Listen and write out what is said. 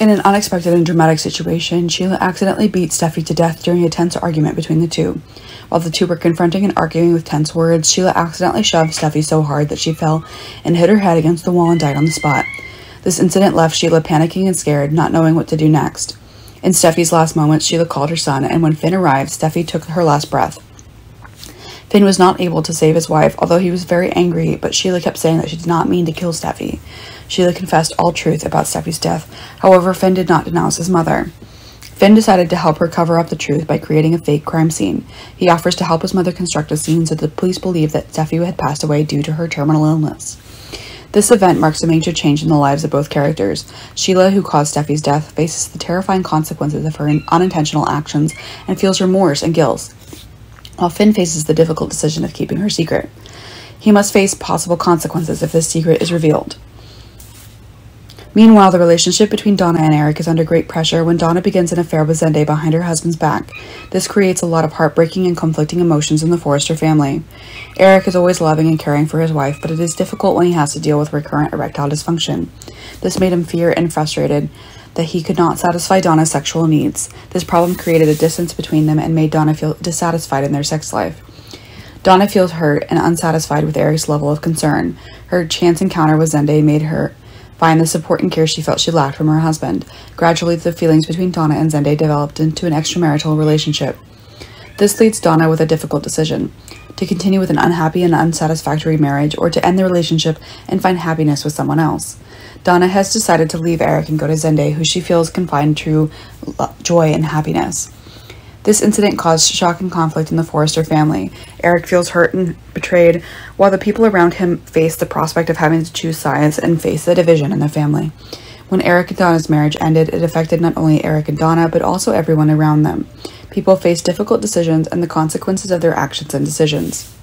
In an unexpected and dramatic situation, Sheila accidentally beat Steffy to death during a tense argument between the two. While the two were confronting and arguing with tense words, Sheila accidentally shoved Steffy so hard that she fell and hit her head against the wall and died on the spot. This incident left Sheila panicking and scared, not knowing what to do next. In Steffy's last moments, Sheila called her son, and when Finn arrived, Steffy took her last breath. Finn was not able to save his wife, although he was very angry, but Sheila kept saying that she did not mean to kill Steffy. Sheila confessed all truth about Steffy's death. However, Finn did not denounce his mother. Finn decided to help her cover up the truth by creating a fake crime scene. He offers to help his mother construct a scene so the police believe that Steffy had passed away due to her terminal illness. This event marks a major change in the lives of both characters. Sheila, who caused Steffy's death, faces the terrifying consequences of her unintentional actions and feels remorse and guilt while Finn faces the difficult decision of keeping her secret. He must face possible consequences if this secret is revealed. Meanwhile, the relationship between Donna and Eric is under great pressure when Donna begins an affair with Zende behind her husband's back. This creates a lot of heartbreaking and conflicting emotions in the Forrester family. Eric is always loving and caring for his wife, but it is difficult when he has to deal with recurrent erectile dysfunction. This made him fear and frustrated that he could not satisfy Donna's sexual needs. This problem created a distance between them and made Donna feel dissatisfied in their sex life. Donna feels hurt and unsatisfied with Eric's level of concern. Her chance encounter with Zende made her find the support and care she felt she lacked from her husband. Gradually, the feelings between Donna and Zende developed into an extramarital relationship. This leads Donna with a difficult decision to continue with an unhappy and unsatisfactory marriage or to end the relationship and find happiness with someone else. Donna has decided to leave Eric and go to Zende, who she feels can find true joy and happiness. This incident caused shock and conflict in the Forrester family. Eric feels hurt and betrayed, while the people around him face the prospect of having to choose sides and face the division in the family. When Eric and Donna's marriage ended, it affected not only Eric and Donna, but also everyone around them. People face difficult decisions and the consequences of their actions and decisions.